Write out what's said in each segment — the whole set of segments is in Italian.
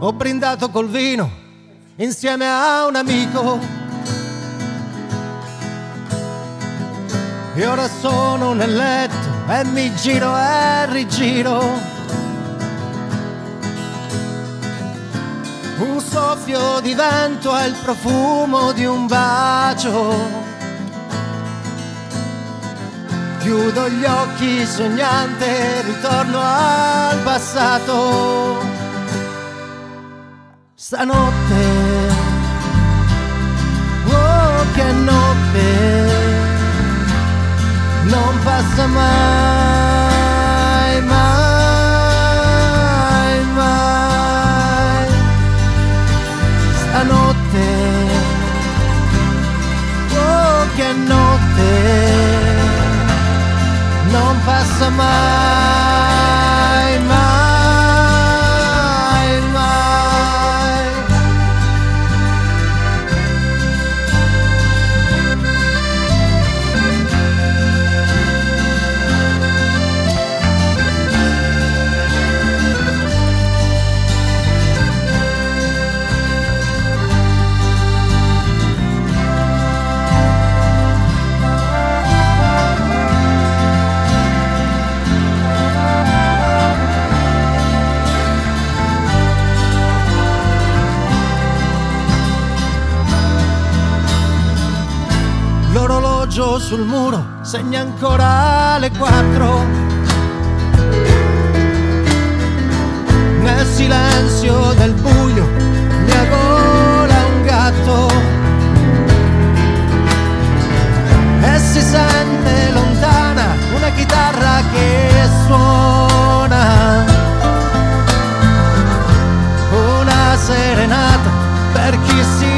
ho brindato col vino insieme a un amico. E ora sono nel letto e mi giro e rigiro. Un soffio di vento e il profumo di un bacio. Chiudo gli occhi sognante, ritorno al passato. Stanotte, oh che notte, non passa mai, L'orologio sul muro segna ancora le quattro. Nel silenzio del buio mi agola un gatto. E si sente lontana una chitarra che suona. Una serenata per chi si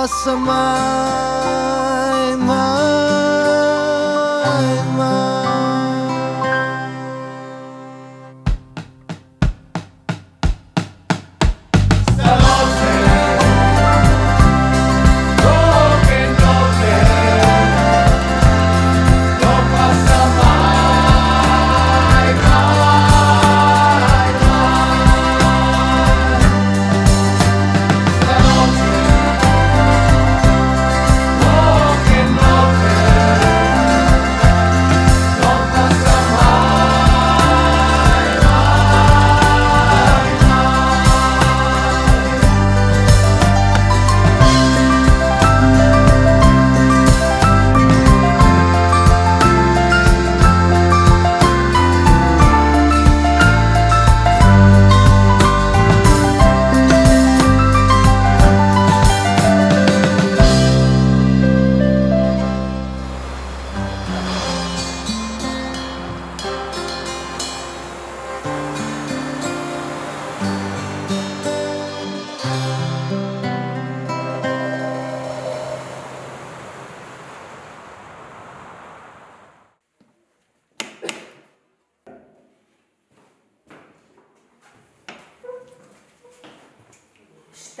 non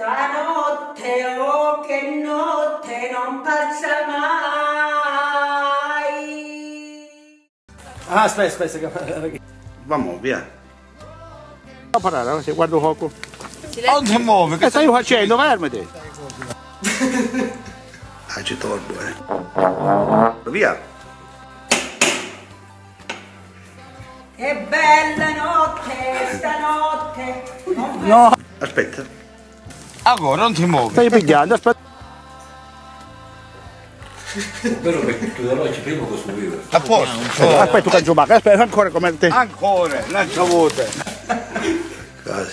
notte, oh che notte non passa mai. Ah, aspetta, aspetta. Vamo, via. Non parlare, se guardo poco. Non si muove, Che stai facendo? Fermati. Ah, ci tolgo, eh. Via. Che bella notte, stanotte. No, Aspetta. Ancora non ti muovi. stai pigliando, aspetta. Però perché tu da oggi prima che subivo. A posto. Aspetta, tu cancio macca, aspetta ancora come te. Ancora, un'altra volta. Quasi.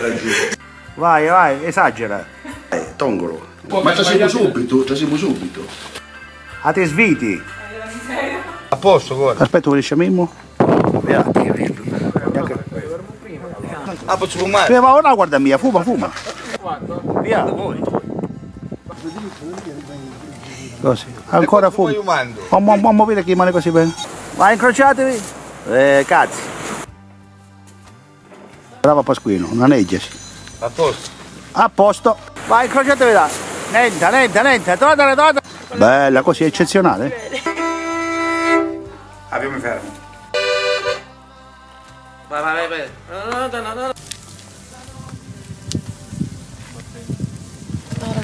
Raggiunto. Vai, vai, esagera. Eh, tongolo. Ma ci siamo subito, ci siamo subito. A te sviti. A posto, guarda. Aspetta, vuoi sciamimmo? Via. Ah, posso fumare? Eh, ma ora guarda mia, fuma, fuma. Via. Così, ancora mando? Mamma, vedi che rimane così bene. Vai, incrociatevi. Eh, cazzo. Brava Pasquino, non neggiasi. A posto. A posto. Vai, incrociatevi là. Nenta, nenta, nenta, torna, torna. Bella, così, eccezionale. Abbiamo fermo. Vai, vai, vai no, no, no. Uè.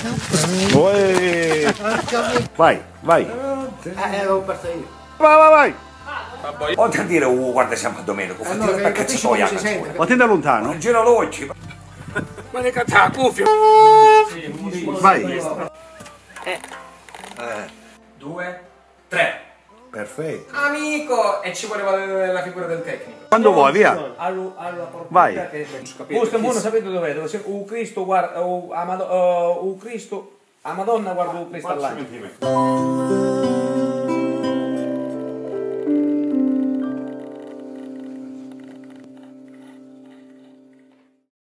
Vai, vai. Eh, avevo perso io. Vai, vai, vai. Oltre a dire, oh, guarda, siamo a domenica, Eh, no, perché capisci ci sto come a si sente. casa. Ma te da lontano? Gira l'occhio. Ma ne cazzo la cuffia? Vai. Due, tre. Perfetto. Amico! E ci voleva la figura del tecnico. Quando vuoi, via. Allo, alla porta Vai. che Questo mondo sapete dov'è? Dove c'è un Cristo guarda, un, uh, un Cristo, a Madonna guarda un Cristo all'angelo.